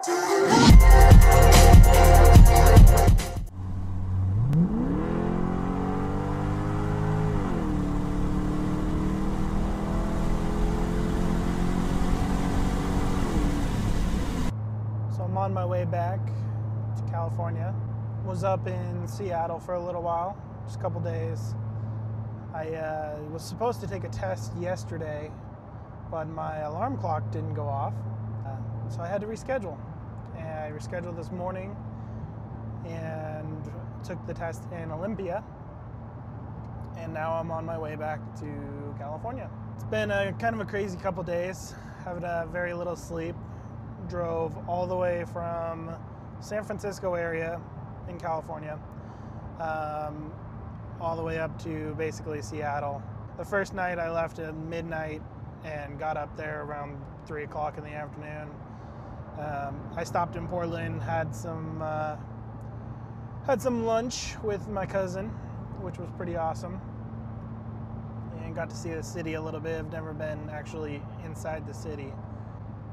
So I'm on my way back to California. Was up in Seattle for a little while, just a couple days. I uh, was supposed to take a test yesterday, but my alarm clock didn't go off, so I had to reschedule. And I rescheduled this morning and took the test in Olympia. And now I'm on my way back to California. It's been a kind of a crazy couple days. Having uh, very little sleep. Drove all the way from San Francisco area in California, um, all the way up to basically Seattle. The first night I left at midnight and got up there around three o'clock in the afternoon. Um, I stopped in Portland, had some uh, had some lunch with my cousin, which was pretty awesome, and got to see the city a little bit. I've never been actually inside the city,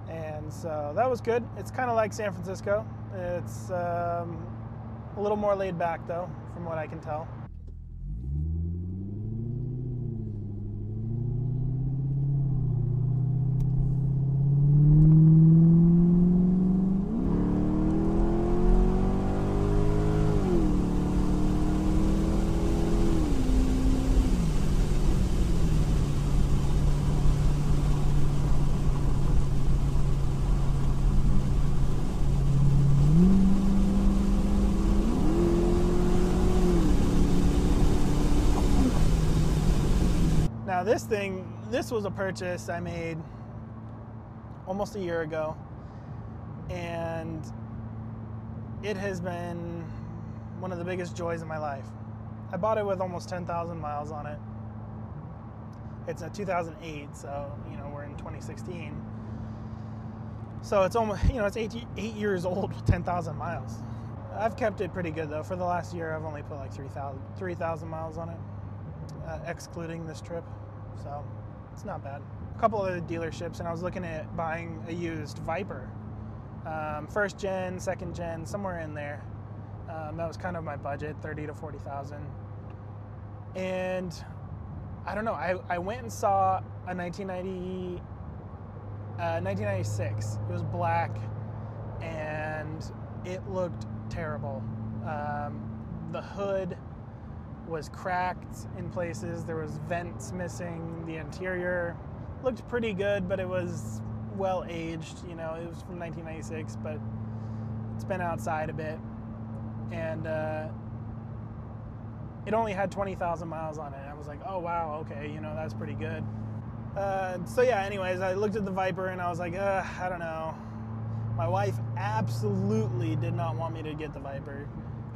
and so that was good. It's kind of like San Francisco. It's um, a little more laid back though, from what I can tell. This thing, this was a purchase I made almost a year ago, and it has been one of the biggest joys of my life. I bought it with almost 10,000 miles on it. It's a 2008, so you know we're in 2016. So it's almost you know it's eight eight years old with 10,000 miles. I've kept it pretty good though. For the last year, I've only put like 3,000 3,000 miles on it, uh, excluding this trip. So it's not bad. A couple of other dealerships, and I was looking at buying a used Viper, um, first gen, second gen, somewhere in there. Um, that was kind of my budget, thirty to forty thousand. And I don't know. I, I went and saw a 1990, uh, 1996. It was black, and it looked terrible. Um, the hood was cracked in places. There was vents missing. The interior looked pretty good, but it was well aged. You know, it was from 1996, but it's been outside a bit, and uh, it only had 20,000 miles on it. I was like, oh wow, okay, you know that's pretty good. Uh, so yeah, anyways, I looked at the Viper and I was like, I don't know. My wife absolutely did not want me to get the Viper.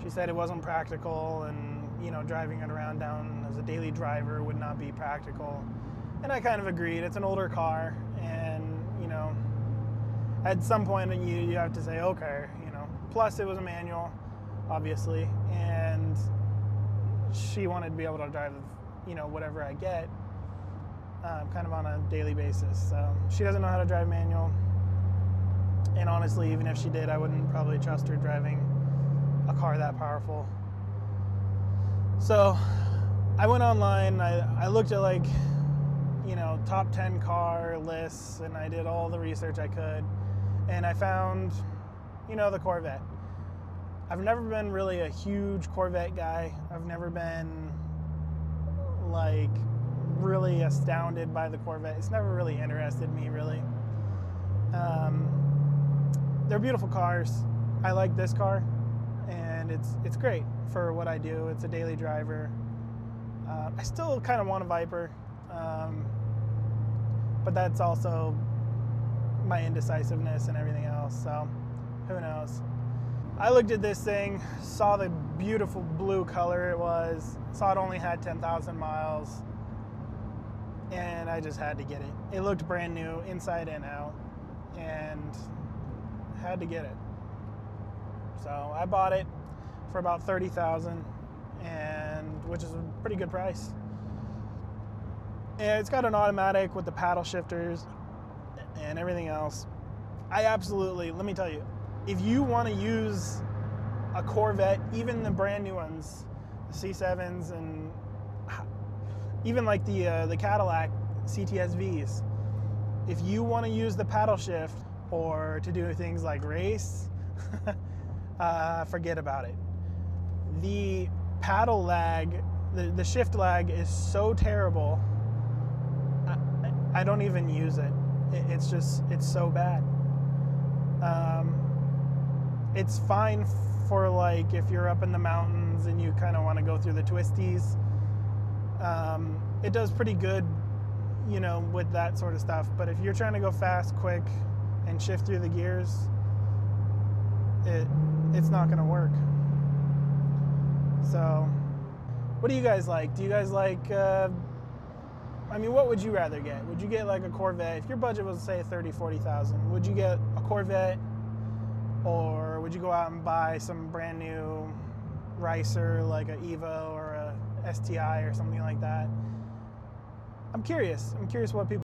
She said it wasn't practical and you know, driving it around down as a daily driver would not be practical. And I kind of agreed. It's an older car, and you know, at some point you you have to say, okay, you know. Plus, it was a manual, obviously, and she wanted to be able to drive, you know, whatever I get, uh, kind of on a daily basis. So she doesn't know how to drive manual, and honestly, even if she did, I wouldn't probably trust her driving a car that powerful. So I went online, I, I looked at like, you know, top 10 car lists and I did all the research I could. And I found, you know, the Corvette. I've never been really a huge Corvette guy. I've never been like really astounded by the Corvette. It's never really interested me, really. Um, they're beautiful cars. I like this car, and it's it's great for what I do. It's a daily driver. Uh, I still kind of want a Viper, um, but that's also my indecisiveness and everything else. So who knows? I looked at this thing, saw the beautiful blue color it was, saw it only had 10,000 miles, and I just had to get it. It looked brand new inside and out, and had to get it. So I bought it for about 30,000 and which is a pretty good price. And it's got an automatic with the paddle shifters and everything else. I absolutely, let me tell you, if you want to use a Corvette, even the brand new ones, the C7s and even like the uh, the Cadillac CTSVs, if you want to use the paddle shift or to do things like race, uh, forget about it. The paddle lag, the, the shift lag is so terrible. I, I don't even use it. it. It's just, it's so bad. Um, it's fine for like if you're up in the mountains and you kind of want to go through the twisties. Um, it does pretty good, you know, with that sort of stuff. But if you're trying to go fast, quick, and shift through the gears, it it's not going to work. So, what do you guys like? Do you guys like? Uh, I mean, what would you rather get? Would you get like a Corvette? If your budget was say 30, 40,000, would you get a Corvette or would you go out and buy some brand new Ricer like a Evo or a STI or something like that? I'm curious. I'm curious what people